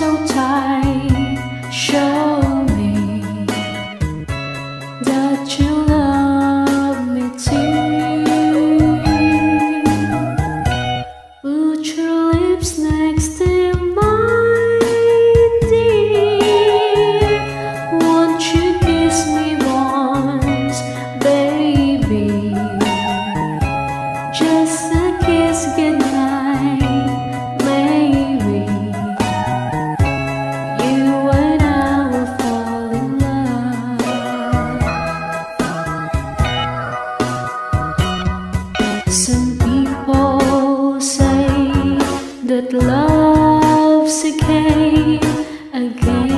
เศร้าใ love's decay again